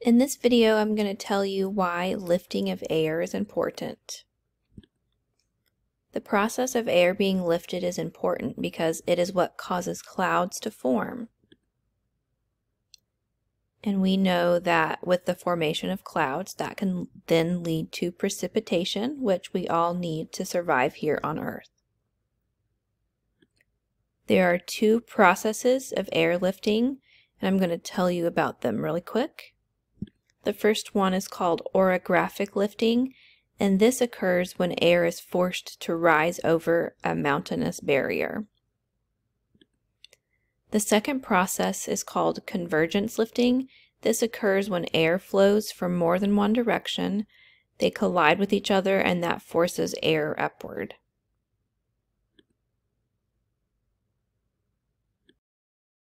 In this video, I'm going to tell you why lifting of air is important. The process of air being lifted is important because it is what causes clouds to form. And we know that with the formation of clouds, that can then lead to precipitation, which we all need to survive here on Earth. There are two processes of air lifting, and I'm going to tell you about them really quick. The first one is called orographic lifting, and this occurs when air is forced to rise over a mountainous barrier. The second process is called convergence lifting. This occurs when air flows from more than one direction. They collide with each other and that forces air upward.